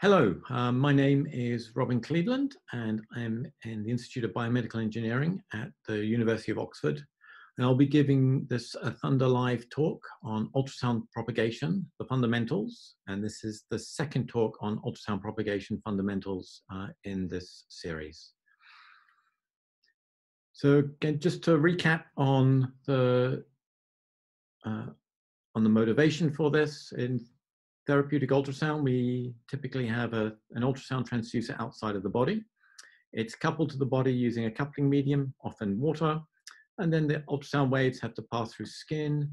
Hello, um, my name is Robin Cleveland and I'm in the Institute of Biomedical Engineering at the University of Oxford. And I'll be giving this a ThUNDDAR Live talk on ultrasound propagation, the fundamentals. And this is the second talk on ultrasound propagation fundamentals uh, in this series. So again, just to recap on the uh, on the motivation for this in therapeutic ultrasound, we typically have a, an ultrasound transducer outside of the body. It's coupled to the body using a coupling medium, often water, and then the ultrasound waves have to pass through skin,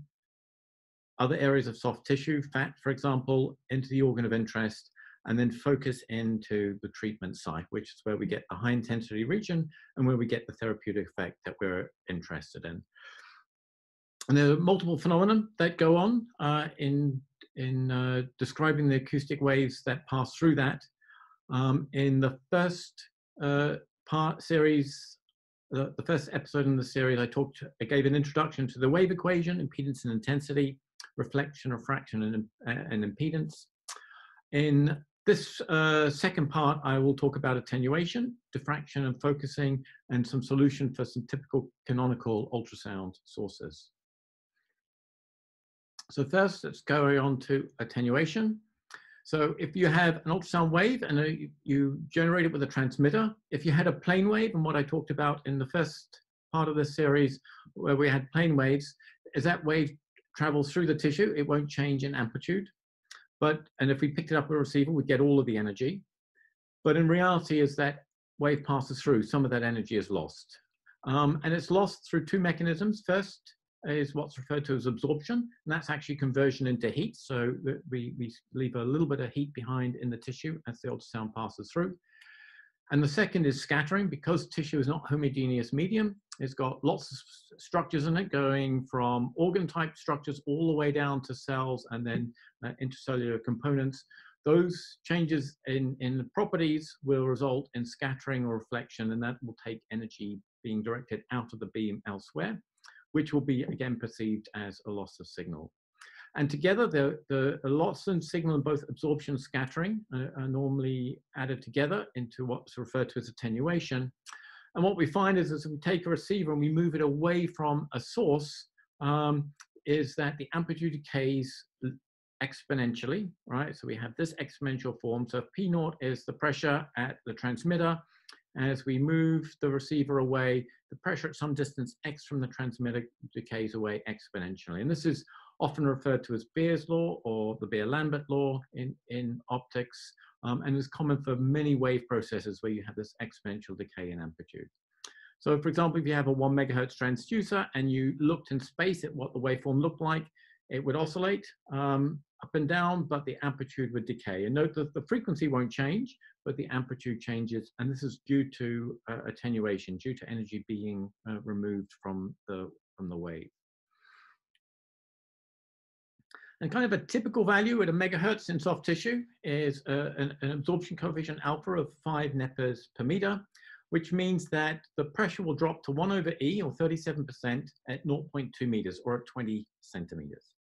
other areas of soft tissue, fat, for example, into the organ of interest, and then focus into the treatment site, which is where we get the high intensity region and where we get the therapeutic effect that we're interested in. And there are multiple phenomena that go on uh, in in uh, describing the acoustic waves that pass through that. Um, in the first uh, part series, the, the, first episode in the series, I talked, I gave an introduction to the wave equation, impedance and intensity, reflection, refraction, and, and impedance. In this uh, second part, I will talk about attenuation, diffraction, and focusing, and some solution for some typical canonical ultrasound sources. So first, let's go on to attenuation. So if you have an ultrasound wave and a, you generate it with a transmitter, if you had a plane wave, and what I talked about in the first part of this series, where we had plane waves, as that wave travels through the tissue, it won't change in amplitude. But, and if we picked it up with a receiver, we'd get all of the energy. But in reality, as that wave passes through, some of that energy is lost. Um, and it's lost through two mechanisms. First, is what's referred to as absorption, and that's actually conversion into heat. So we, we leave a little bit of heat behind in the tissue as the ultrasound passes through. And the second is scattering, because tissue is not homogeneous medium, it's got lots of structures in it, going from organ type structures all the way down to cells and then uh, intercellular components. Those changes in, in properties will result in scattering or reflection, and that will take energy being directed out of the beam elsewhere which will be again perceived as a loss of signal. And together, the, the loss of signal and both absorption and scattering are, are normally added together into what's referred to as attenuation. And what we find is as we take a receiver and we move it away from a source, um, is that the amplitude decays exponentially, right? So we have this exponential form. So P naught is the pressure at the transmitter, as we move the receiver away, the pressure at some distance x from the transmitter decays away exponentially. And this is often referred to as Beer's law or the Beer-Lambert law in, in optics, um, and is common for many wave processes where you have this exponential decay in amplitude. So for example, if you have a one megahertz transducer and you looked in space at what the waveform looked like, it would oscillate um, up and down, but the amplitude would decay. And note that the frequency won't change, but the amplitude changes. And this is due to uh, attenuation, due to energy being uh, removed from the, from the wave. And kind of a typical value at a megahertz in soft tissue is uh, an, an, absorption coefficient alpha of 5 nepers per meter, which means that the pressure will drop to 1 over E, or 37%, at 0.2 meters, or at 20 centimeters.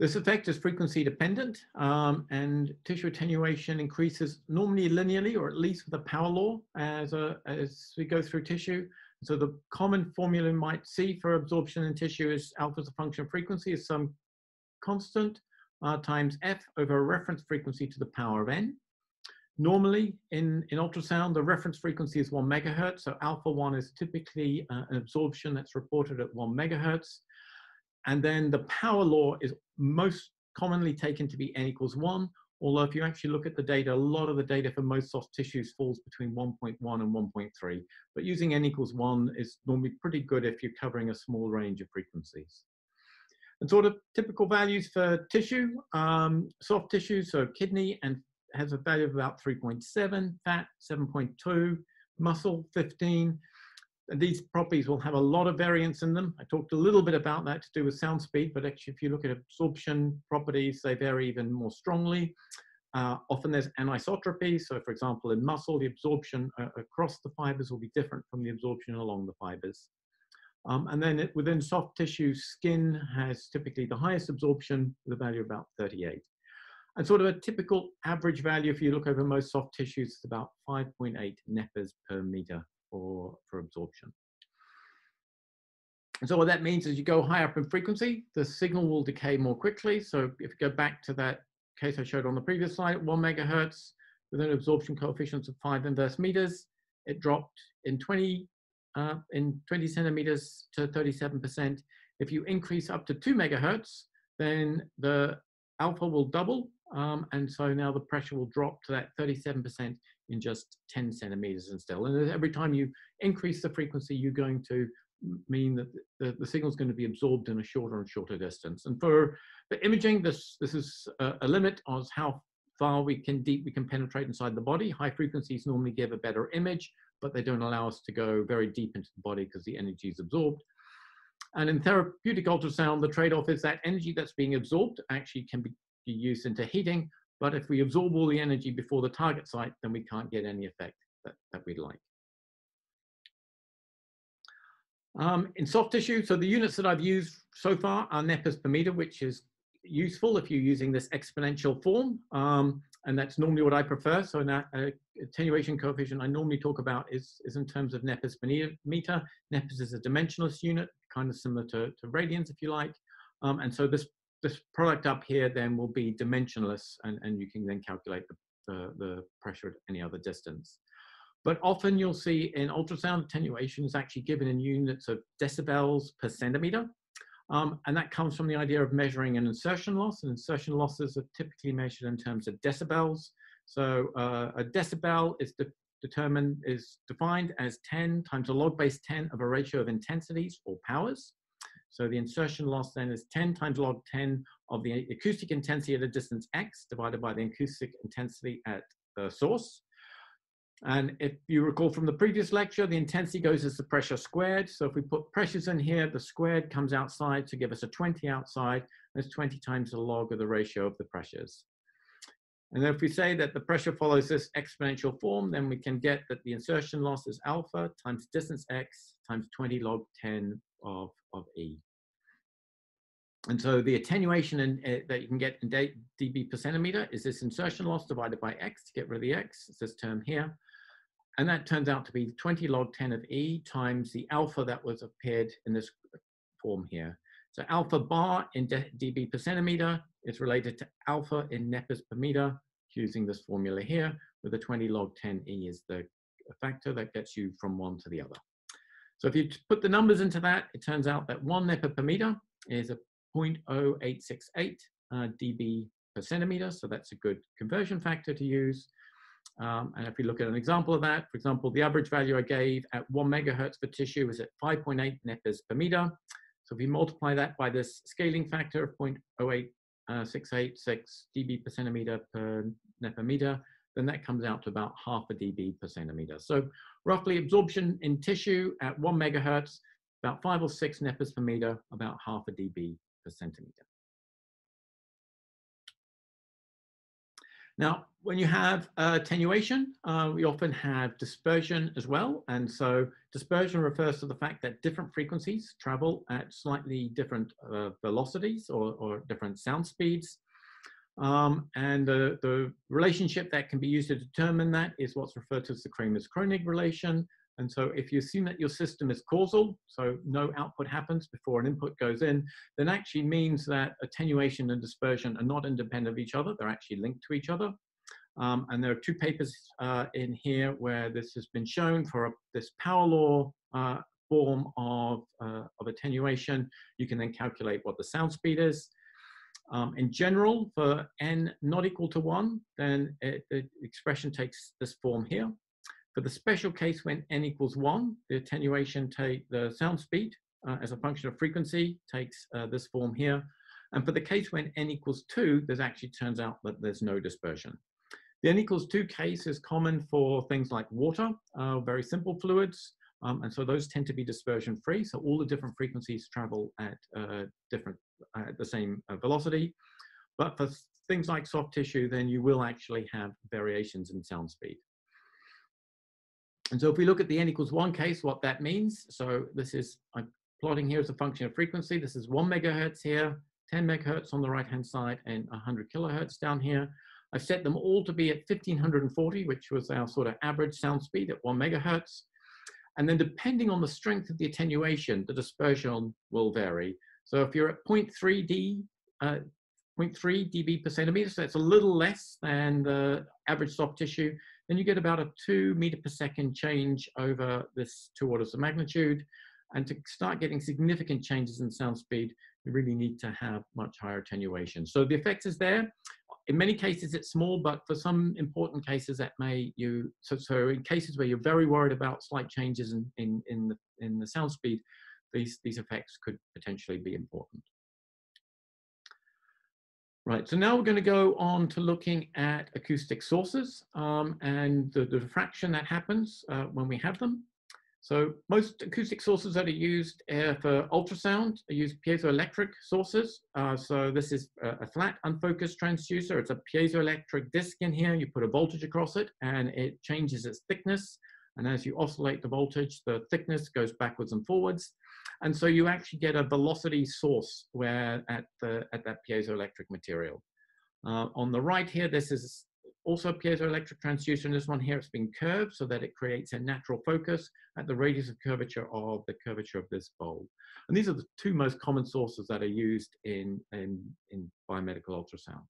This effect is frequency dependent um, and tissue attenuation increases normally linearly or at least with a power law as, a, as we go through tissue. So the common formula you might see for absorption in tissue is alpha as a function of frequency is some constant uh, times f over a reference frequency to the power of n. Normally in, in ultrasound, the reference frequency is one megahertz. So alpha one is typically uh, an absorption that's reported at one megahertz. And then the power law is most commonly taken to be n equals 1, although if you actually look at the data, a lot of the data for most soft tissues falls between 1.1 and 1.3. But using n equals 1 is normally pretty good if you're covering a small range of frequencies. And sort of typical values for tissue, um, soft tissue, so kidney and has a value of about 3.7, fat 7.2, muscle 15, these properties will have a lot of variance in them. I talked a little bit about that to do with sound speed, but actually if you look at absorption properties, they vary even more strongly. Uh, often there's anisotropy. So for example, in muscle, the absorption uh, across the fibers will be different from the absorption along the fibers. Um, and then it, within soft tissue, skin has typically the highest absorption with a value of about 38. And sort of a typical average value, if you look over most soft tissues, is about 5.8 nepers per meter for, for absorption. And so what that means is you go higher up in frequency, the signal will decay more quickly. So if you go back to that case I showed on the previous slide, one megahertz with an absorption coefficient of five inverse meters, it dropped in 20, uh, in 20 centimeters to 37%. If you increase up to two megahertz, then the alpha will double. Um, and so now the pressure will drop to that 37% in just 10 centimeters and still. And every time you increase the frequency, you're going to mean that the, the signal is going to be absorbed in a shorter and shorter distance. And for the imaging, this, this is a, a limit on how far we can deep we can penetrate inside the body. High frequencies normally give a better image, but they don't allow us to go very deep into the body because the energy is absorbed. And in therapeutic ultrasound, the trade-off is that energy that's being absorbed actually can be used into heating, but if we absorb all the energy before the target site, then we can't get any effect that, that we'd like. Um, in soft tissue, so the units that I've used so far are nepers per meter, which is useful if you're using this exponential form. Um, and that's normally what I prefer. So that uh, attenuation coefficient I normally talk about is, is in terms of nepers per meter. Nepers is a dimensionless unit, kind of similar to, to radians, if you like. Um, and so this, this product up here then will be dimensionless, and, and you can then calculate the, the, the pressure at any other distance. But often you'll see in ultrasound attenuation is actually given in units of decibels per centimeter. Um, and that comes from the idea of measuring an insertion loss. And insertion losses are typically measured in terms of decibels. So uh, a decibel is de determined, is defined as 10 times a log base 10 of a ratio of intensities or powers. So the insertion loss then is 10 times log 10 of the acoustic intensity at a distance x divided by the acoustic intensity at the source. And if you recall from the previous lecture, the intensity goes as the pressure squared. So if we put pressures in here, the squared comes outside to give us a 20 outside. That's 20 times the log of the ratio of the pressures. And then if we say that the pressure follows this exponential form, then we can get that the insertion loss is alpha times distance x times 20 log 10 of. And so the attenuation in, uh, that you can get in dB per centimeter is this insertion loss divided by x to get rid of the x, it's this term here. And that turns out to be 20 log 10 of E times the alpha that was appeared in this form here. So alpha bar in dB per centimeter is related to alpha in nepers per meter using this formula here, where the 20 log 10 E is the factor that gets you from one to the other. So if you put the numbers into that, it turns out that one neper per meter is a 0.0868 uh, dB per centimeter. So that's a good conversion factor to use. Um, and if we look at an example of that, for example, the average value I gave at one megahertz for tissue is at 5.8 nepers per meter. So if we multiply that by this scaling factor of 0.08686 uh, dB per centimeter per neper meter, then that comes out to about half a dB per centimeter. So roughly absorption in tissue at one megahertz, about five or six nepers per meter, about half a dB per centimeter. Now, when you have uh, attenuation, uh, we often have dispersion as well. And so dispersion refers to the fact that different frequencies travel at slightly different uh, velocities or, or, different sound speeds. Um, and the, the relationship that can be used to determine that is what's referred to as the Kramers-Kronig relation. And so if you assume that your system is causal, so no output happens before an input goes in, then actually means that attenuation and dispersion are not independent of each other. They're actually linked to each other. Um, and there are two papers uh, in here where this has been shown for a, this power law uh, form of, uh, of attenuation. You can then calculate what the sound speed is. Um, in general, for n not equal to 1, then it, the expression takes this form here. For the special case when n equals 1, the attenuation take the sound speed uh, as a function of frequency takes uh, this form here. And for the case when n equals 2, there's actually turns out that there's no dispersion. The n equals 2 case is common for things like water, uh, very simple fluids, um, and so those tend to be dispersion free. So all the different frequencies travel at uh, different, uh, at the same uh, velocity. But for things like soft tissue, then you will actually have variations in sound speed. And so if we look at the n equals one case, what that means, so this is, I'm plotting here as a function of frequency. This is one megahertz here. 10 megahertz on the right-hand side, and 100 kilohertz down here. I've set them all to be at 1540, which was our sort of average sound speed at one megahertz. And then depending on the strength of the attenuation, the dispersion will vary. So if you're at 0.3 D, uh, 0.3 dB per centimeter, so it's a little less than the average soft tissue, then you get about a two meter per second change over this two orders of magnitude. And to start getting significant changes in sound speed, you really need to have much higher attenuation. So the effect is there. In many cases, it's small, but for some important cases, that may you. So, so in cases where you're very worried about slight changes in in in the in the sound speed, these these effects could potentially be important. Right, so now we're going to go on to looking at acoustic sources um, and the, the, diffraction that happens uh, when we have them. So most acoustic sources that are used uh, for ultrasound are used piezoelectric sources. Uh, so this is a, a, flat unfocused transducer. It's a piezoelectric disc in here. You put a voltage across it and it changes its thickness. And as you oscillate the voltage, the thickness goes backwards and forwards. And so you actually get a velocity source where at, the, at that piezoelectric material. Uh, on the right here, this is also a piezoelectric transducer. This one here, it's been curved so that it creates a natural focus at the radius of curvature of the curvature of this bulb. And these are the two most common sources that are used in, in, in biomedical ultrasound.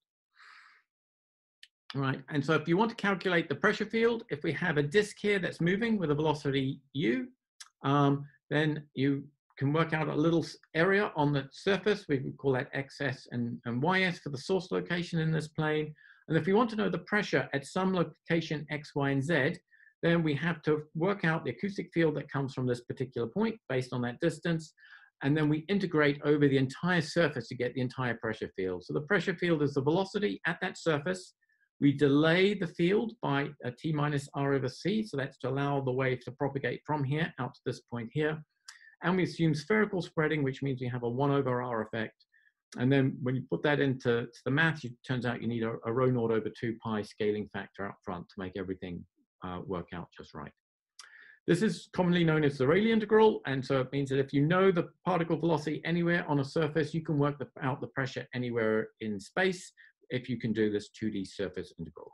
Right, and so if you want to calculate the pressure field, if we have a disk here that's moving with a velocity u, um, then you can work out a little area on the surface. We call that xs and, and ys for the source location in this plane. And if we want to know the pressure at some location x, y, and z, then we have to work out the acoustic field that comes from this particular point based on that distance. And then we integrate over the entire surface to get the entire pressure field. So the pressure field is the velocity at that surface. We delay the field by a t minus r over c. So that's to allow the wave to propagate from here out to this point here. And we assume spherical spreading, which means we have a 1 over r effect. And then when you put that into the math, it turns out you need a, a rho naught over 2 pi scaling factor up front to make everything uh, work out just right. This is commonly known as the Rayleigh integral, and so it means that if you know the particle velocity anywhere on a surface, you can work the, out the pressure anywhere in space if you can do this 2D surface integral.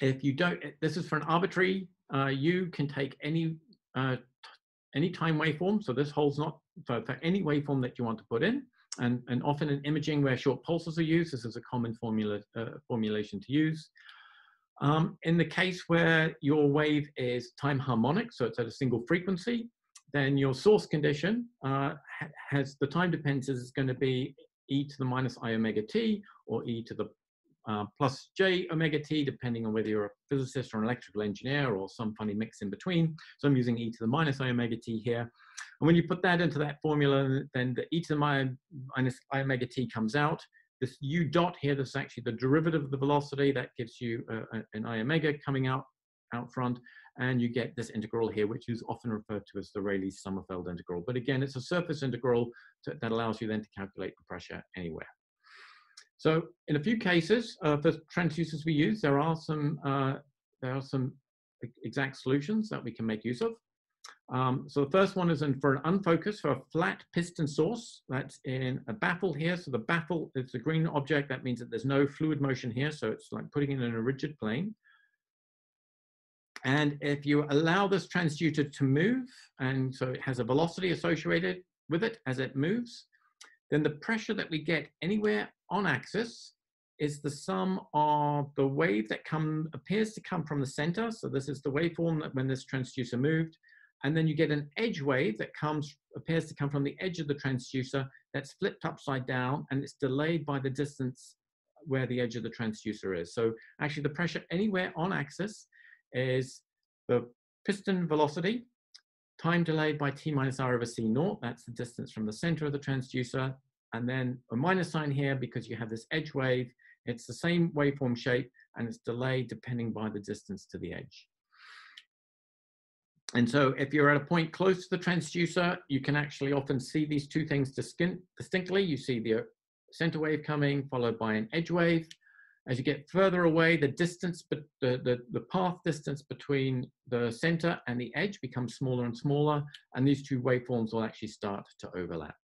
If you don't, this is for an arbitrary, uh, you can take any uh, any time waveform. So this holds not for, for any waveform that you want to put in. And, and often in imaging where short pulses are used, this is a common formula, uh, formulation to use. Um, in the case where your wave is time harmonic, so it's at a single frequency, then your source condition uh, has the time dependence is going to be e to the minus i omega t or e to the uh, plus j omega t, depending on whether you're a physicist or an electrical engineer or some funny mix in between. So I'm using e to the minus i omega t here. And when you put that into that formula, then the e to the minus i omega t comes out. This u dot here, this is actually the derivative of the velocity. That gives you uh, an i omega coming out, out front. And you get this integral here, which is often referred to as the Rayleigh-Sommerfeld integral. But again, it's a surface integral that allows you then to calculate the pressure anywhere. So in a few cases, uh, for transducers we use, there are some uh, there are some exact solutions that we can make use of. Um, so the first one is in for an unfocused, for a flat piston source that's in a baffle here. So the baffle is a green object. That means that there's no fluid motion here. So it's like putting it in a rigid plane. And if you allow this transducer to move, and so it has a velocity associated with it as it moves, then the pressure that we get anywhere on axis is the sum of the wave that come appears to come from the center. So this is the waveform that when this transducer moved, and then you get an edge wave that comes appears to come from the edge of the transducer that's flipped upside down and it's delayed by the distance where the edge of the transducer is. So actually the pressure anywhere on axis is the piston velocity time delayed by t minus r over c naught. That's the distance from the center of the transducer and then a minus sign here because you have this edge wave. It's the same waveform shape and it's delayed depending by the distance to the edge. And so if you're at a point close to the transducer, you can actually often see these two things distinctly. You see the center wave coming followed by an edge wave. As you get further away, the distance, the, the, the path distance between the center and the edge becomes smaller and smaller, and these two waveforms will actually start to overlap.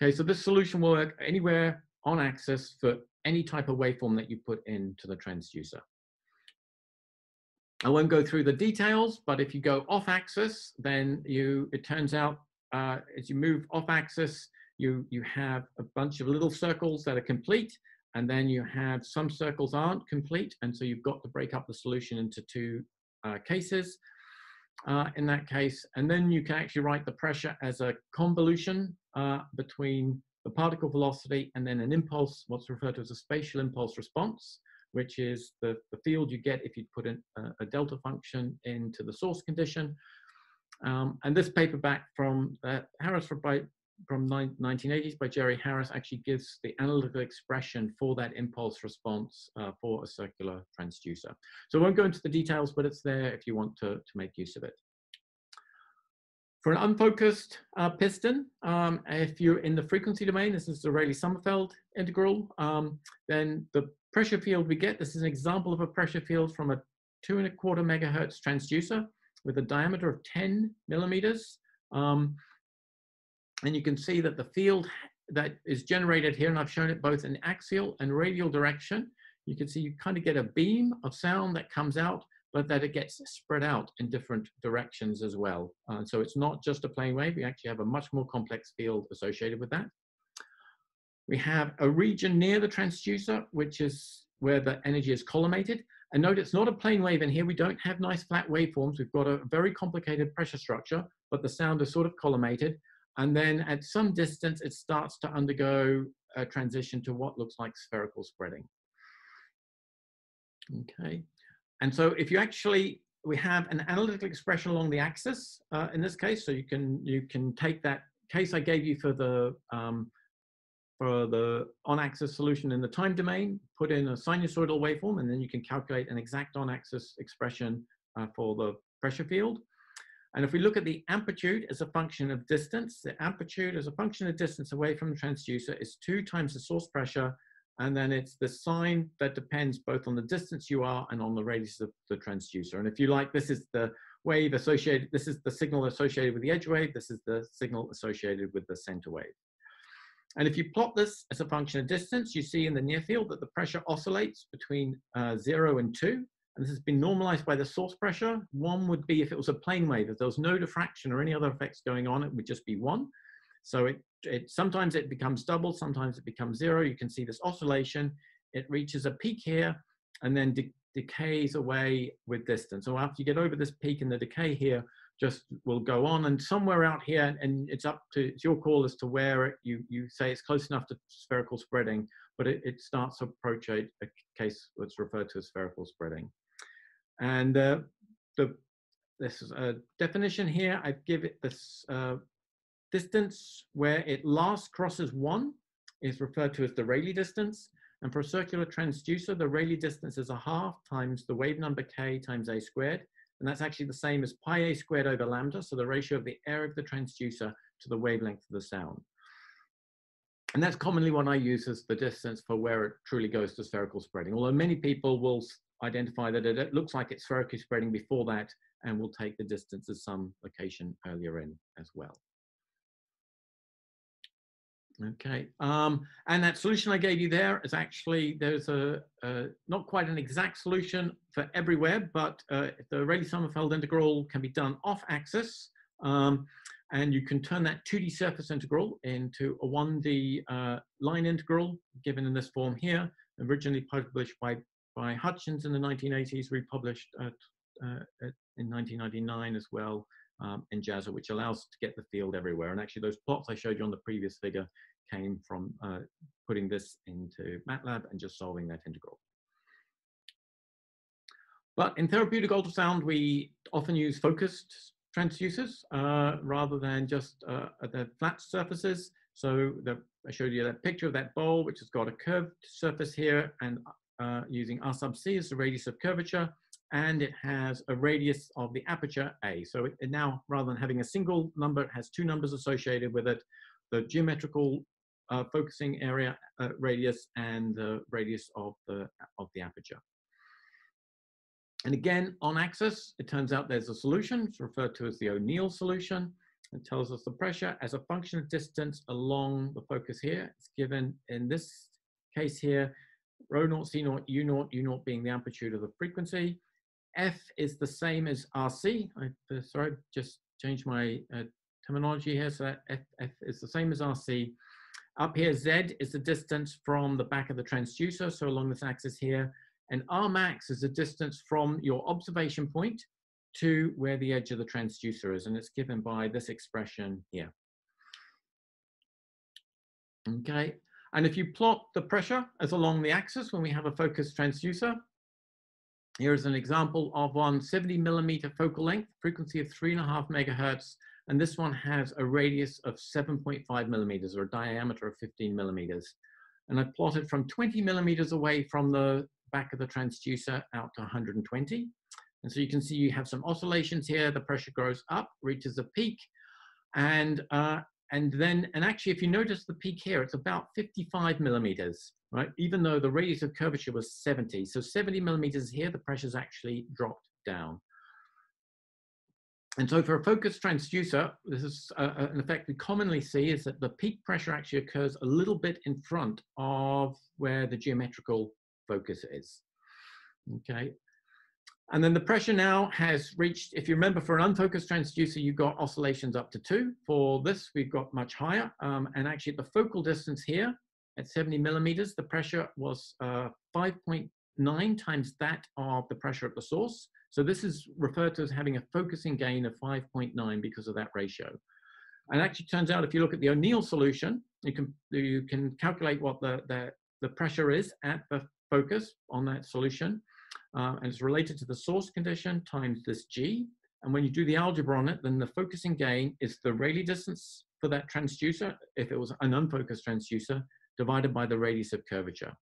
Okay, so this solution will work anywhere on axis for any type of waveform that you put into the transducer. I won't go through the details, but if you go off axis, then you, it turns out uh, as you move off axis, you, you have a bunch of little circles that are complete, and then you have some circles aren't complete, and so you've got to break up the solution into two uh, cases uh, in that case, and then you can actually write the pressure as a convolution uh, between the particle velocity and then an impulse, what's referred to as a spatial impulse response which is the, the field you get if you put in a, delta function into the source condition. Um, and this paperback from uh, Harris from 1980s by Jerry Harris actually gives the analytical expression for that impulse response uh, for a circular transducer. So I won't go into the details, but it's there if you want to, to make use of it. For an unfocused uh, piston, um, if you're in the frequency domain, this is the Rayleigh-Sommerfeld integral, um, then the pressure field we get, this is an example of a pressure field from a two and a quarter megahertz transducer with a diameter of 10 millimeters. Um, and you can see that the field that is generated here, and I've shown it both in axial and radial direction, you can see you kind of get a beam of sound that comes out but that it gets spread out in different directions as well. Uh, so it's not just a plane wave, we actually have a much more complex field associated with that. We have a region near the transducer, which is where the energy is collimated. And note it's not a plane wave in here. We don't have nice flat waveforms. We've got a very complicated pressure structure, but the sound is sort of collimated. And then at some distance, it starts to undergo a transition to what looks like spherical spreading. Okay. And so if you actually, we have an analytical expression along the axis uh, in this case, so you can, you can take that case I gave you for the, um, for the on-axis solution in the time domain, put in a sinusoidal waveform, and then you can calculate an exact on-axis expression uh, for the pressure field. And if we look at the amplitude as a function of distance, the amplitude as a function of distance away from the transducer is two times the source pressure and then it's the sign that depends both on the distance you are and on the radius of the transducer. And if you like, this is the wave associated, this is the signal associated with the edge wave, this is the signal associated with the center wave. And if you plot this as a function of distance, you see in the near field that the pressure oscillates between uh, zero and two, and this has been normalized by the source pressure. One would be if it was a plane wave, if there was no diffraction or any other effects going on, it would just be one. So it, it sometimes it becomes double, sometimes it becomes zero. You can see this oscillation. It reaches a peak here and then de decays away with distance. So after you get over this peak and the decay here just will go on and somewhere out here, and it's up to, it's your call as to where it, you, you say it's close enough to spherical spreading, but it, it starts to approach a, a case that's referred to as spherical spreading. And uh, the, this is a definition here. I give it this uh, Distance where it last crosses one is referred to as the Rayleigh distance. And for a circular transducer, the Rayleigh distance is a half times the wave number k times a squared. And that's actually the same as pi a squared over lambda, so the ratio of the area of the transducer to the wavelength of the sound. And that's commonly what I use as the distance for where it truly goes to spherical spreading. Although many people will identify that it looks like it's spherically spreading before that and we'll take the distance as some location earlier in as well. Okay, um, and that solution I gave you there is actually, there's a, a not quite an exact solution for everywhere, but uh, the Rayleigh-Sommerfeld integral can be done off axis, um, and you can turn that 2D surface integral into a 1D uh, line integral, given in this form here, originally published by, by Hutchins in the 1980s, republished uh, in 1999 as well, um, in JASA, which allows to get the field everywhere. And actually those plots I showed you on the previous figure came from uh, putting this into MATLAB and just solving that integral. But in therapeutic ultrasound, we often use focused transducers uh, rather than just uh, the flat surfaces. So the, I showed you that picture of that bowl, which has got a curved surface here and uh, using R sub C as the radius of curvature and it has a radius of the aperture A. So it, it now, rather than having a single number, it has two numbers associated with it, the geometrical uh, focusing area uh, radius and the radius of the, of the aperture. And again, on axis, it turns out there's a solution. It's referred to as the O'Neil solution. It tells us the pressure as a function of distance along the focus here. It's given in this case here, rho naught, C naught, U naught, U naught being the amplitude of the frequency. F is the same as RC. I, uh, sorry, just changed my uh, terminology here. So F, F is the same as RC. Up here, Z is the distance from the back of the transducer, so along this axis here. And R max is the distance from your observation point to where the edge of the transducer is, and it's given by this expression here. Okay, and if you plot the pressure as along the axis when we have a focused transducer, here's an example of one 70 millimeter focal length, frequency of three and a half megahertz, and this one has a radius of 7.5 millimeters or a diameter of 15 millimeters. And I plotted from 20 millimeters away from the back of the transducer out to 120. And so you can see you have some oscillations here. The pressure grows up, reaches a peak. And, uh, and then, and actually, if you notice the peak here, it's about 55 millimeters, right? Even though the radius of curvature was 70. So 70 millimeters here, the pressure's actually dropped down. And so for a focused transducer, this is uh, uh, an effect we commonly see is that the peak pressure actually occurs a little bit in front of where the geometrical focus is. Okay. And then the pressure now has reached, if you remember for an unfocused transducer, you got oscillations up to two. For this, we've got much higher. Um, and actually the focal distance here at 70 millimeters, the pressure was uh, 5.9 times that of the pressure at the source. So this is referred to as having a focusing gain of 5.9 because of that ratio. And actually turns out if you look at the O'Neil solution, you can, you can calculate what the, the, the pressure is at the focus on that solution. Uh, and it's related to the source condition times this G. And when you do the algebra on it, then the focusing gain is the Rayleigh distance for that transducer, if it was an unfocused transducer, divided by the radius of curvature.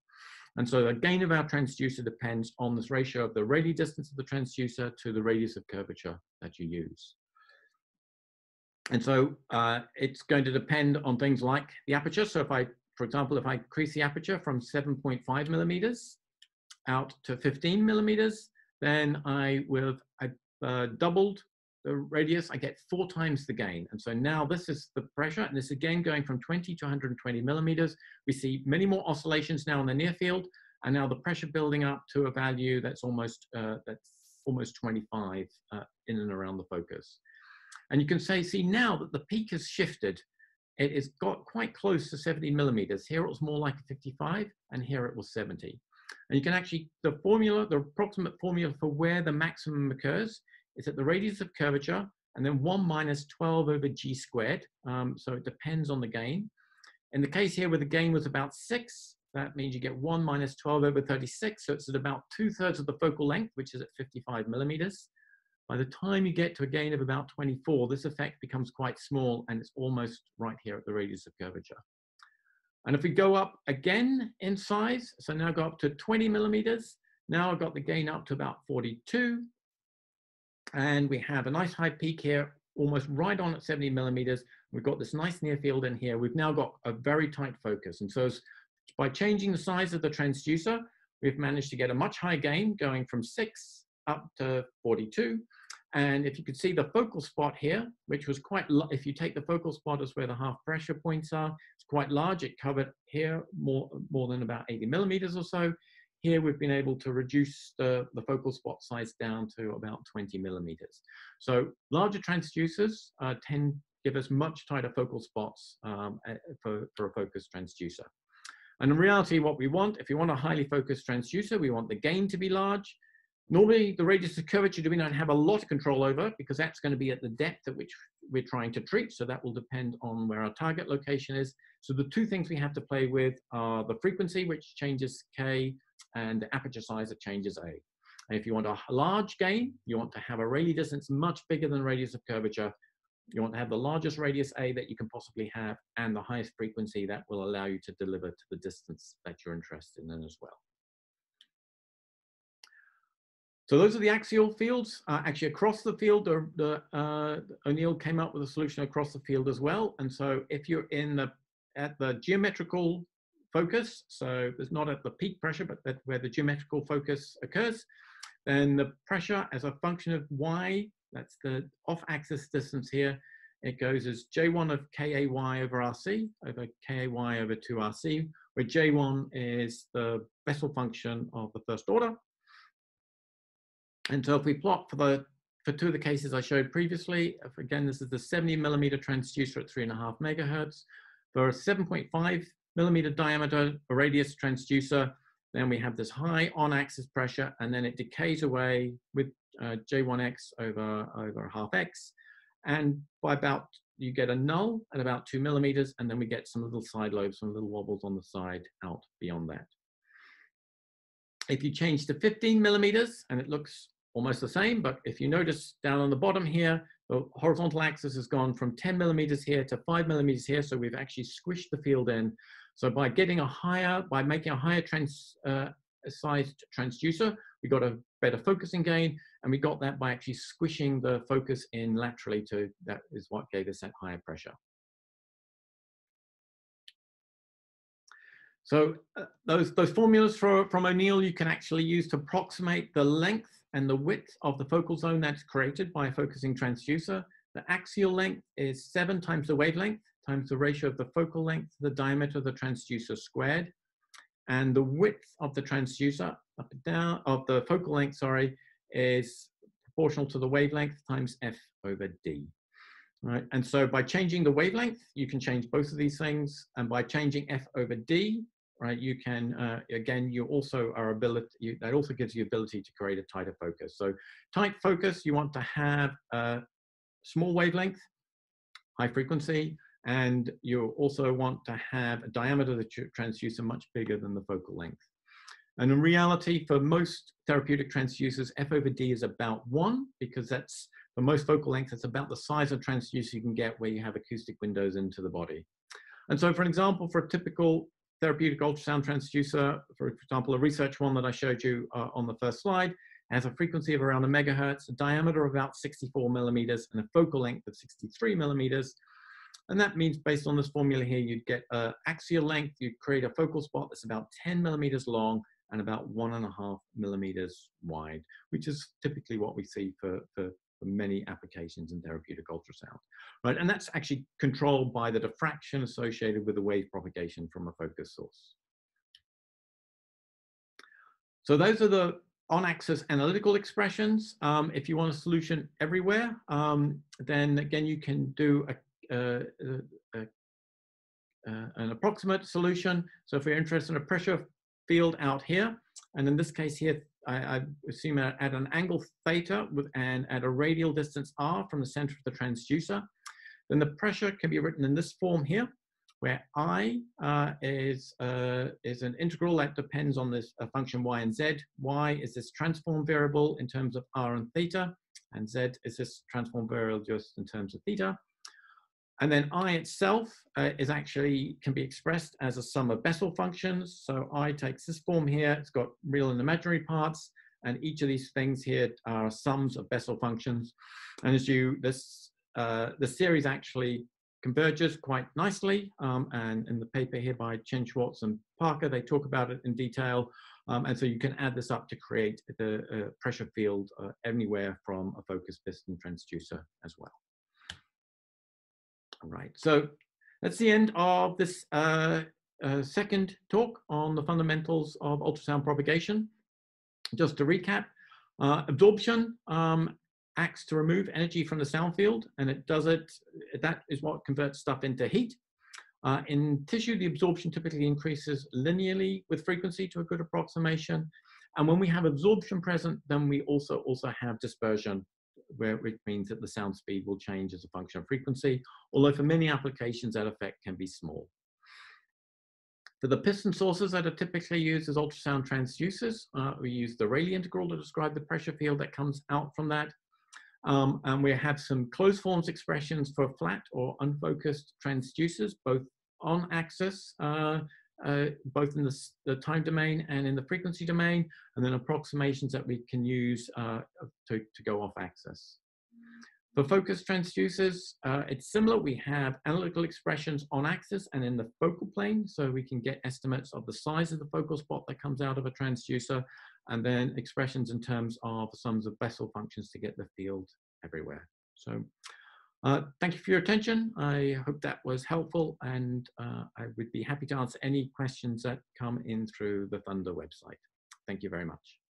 And so the gain of our transducer depends on this ratio of the Rayleigh distance of the transducer to the radius of curvature that you use. And so uh, it's going to depend on things like the aperture. So if I, for example, if I increase the aperture from 7.5 millimeters out to 15 millimeters, then I will have uh, doubled the radius, I get four times the gain. And so now this is the pressure, and this again going from 20 to 120 millimeters. We see many more oscillations now in the near field, and now the pressure building up to a value that's almost uh, that's almost 25 uh, in and around the focus. And you can say, see now that the peak has shifted, it has got quite close to 70 millimeters. Here it was more like 55, and here it was 70. And you can actually, the formula, the approximate formula for where the maximum occurs is at the radius of curvature and then 1 minus 12 over g squared. Um, so it depends on the gain. In the case here where the gain was about 6, that means you get 1 minus 12 over 36. So it's at about two thirds of the focal length, which is at 55 millimeters. By the time you get to a gain of about 24, this effect becomes quite small and it's almost right here at the radius of curvature. And if we go up again in size, so now go up to 20 millimeters, now I've got the gain up to about 42. And we have a nice high peak here, almost right on at 70 millimeters. We've got this nice near field in here. We've now got a very tight focus. And so by changing the size of the transducer, we've managed to get a much higher gain going from six up to 42. And if you could see the focal spot here, which was quite, if you take the focal spot as where the half pressure points are, it's quite large. It covered here more, more than about 80 millimeters or so. Here we've been able to reduce the, the focal spot size down to about 20 millimeters. So larger transducers uh, tend give us much tighter focal spots um, for, for a focused transducer. And in reality, what we want, if you want a highly focused transducer, we want the gain to be large. Normally, the radius of curvature we don't have a lot of control over because that's going to be at the depth at which we're trying to treat. So that will depend on where our target location is. So the two things we have to play with are the frequency, which changes K, and the aperture size that changes A. And if you want a large gain, you want to have a Rayleigh distance much bigger than radius of curvature. You want to have the largest radius A that you can possibly have and the highest frequency that will allow you to deliver to the distance that you're interested in as well. So those are the axial fields. Uh, actually, across the field, the, the uh, O'Neil came up with a solution across the field as well. And so if you're in the at the geometrical focus, so it's not at the peak pressure, but that where the geometrical focus occurs, then the pressure as a function of y, that's the off-axis distance here, it goes as J1 of KAY over RC over KAY over 2RC, where J1 is the Bessel function of the first order. And so if we plot for the for two of the cases I showed previously, again, this is the 70 millimeter transducer at three and a half megahertz. For a 7.5 millimeter diameter radius transducer, then we have this high on-axis pressure, and then it decays away with uh, J1x over, over half x. And by about, you get a null at about two millimeters, and then we get some little side lobes, some little wobbles on the side out beyond that. If you change to 15 millimeters, and it looks almost the same, but if you notice down on the bottom here, the horizontal axis has gone from 10 millimeters here to five millimeters here, so we've actually squished the field in. So by getting a higher, by making a higher trans, uh, sized transducer, we got a better focusing gain, and we got that by actually squishing the focus in laterally to, that is what gave us that higher pressure. So uh, those, those formulas for, from O'Neil you can actually use to approximate the length and the width of the focal zone that's created by a focusing transducer. The axial length is seven times the wavelength times the ratio of the focal length to the diameter of the transducer squared. And the width of the transducer up and down of the focal length, sorry, is proportional to the wavelength times f over d. Right, and so by changing the wavelength, you can change both of these things. And by changing f over d, right, you can, uh, again, you also are ability, you, that also gives you ability to create a tighter focus. So tight focus, you want to have a small wavelength, high frequency, and you also want to have a diameter of the transducer much bigger than the focal length. And in reality, for most therapeutic transducers, F over D is about one because that's for most focal length, it's about the size of transducer you can get where you have acoustic windows into the body. And so for example, for a typical therapeutic ultrasound transducer, for example, a research one that I showed you uh, on the first slide, has a frequency of around a megahertz, a diameter of about 64 millimeters, and a focal length of 63 millimeters. And that means based on this formula here, you'd get an axial length, you'd create a focal spot that's about 10 millimeters long and about one and a half millimeters wide, which is typically what we see for, for, for many applications in therapeutic ultrasound, right? And that's actually controlled by the diffraction associated with the wave propagation from a focus source. So those are the on-axis analytical expressions. Um, if you want a solution everywhere, um, then again, you can do a, a, a, uh, an approximate solution. So if you're interested in a pressure field out here, and in this case here, I, I assume at, an angle theta with, and at a radial distance r from the center of the transducer, then the pressure can be written in this form here, where I uh, is, uh, is an integral that depends on this uh, function y and z. y is this transform variable in terms of r and theta, and z is this transform variable just in terms of theta. And then I itself uh, is actually, can be expressed as a sum of Bessel functions. So I takes this form here, it's got real and imaginary parts, and each of these things here are sums of Bessel functions. And as you, this, uh, the series actually converges quite nicely. Um, and in the paper here by Chen Schwarz and Parker, they talk about it in detail. Um, and so you can add this up to create the uh, pressure field uh, anywhere from a focus piston transducer as well. All right, so that's the end of this uh, uh, second talk on the fundamentals of ultrasound propagation. Just to recap, uh, absorption um, acts to remove energy from the sound field, and it does it, that is what converts stuff into heat. Uh, in tissue, the absorption typically increases linearly with frequency to a good approximation. And when we have absorption present, then we also also have dispersion where it means that the sound speed will change as a function of frequency, although for many applications that effect can be small. For the piston sources that are typically used as ultrasound transducers, uh, we use the Rayleigh integral to describe the pressure field that comes out from that. Um, and we have some closed forms expressions for flat or unfocused transducers, both on axis uh, uh, both in the, the, time domain and in the frequency domain, and then approximations that we can use uh, to, to go off axis. For focus transducers, uh, it's similar. We have analytical expressions on axis and in the focal plane, so we can get estimates of the size of the focal spot that comes out of a transducer, and then expressions in terms of sums of Bessel functions to get the field everywhere. So Uh, thank you for your attention. I hope that was helpful and uh, I would be happy to answer any questions that come in through the ThUNDDAR website. Thank you very much.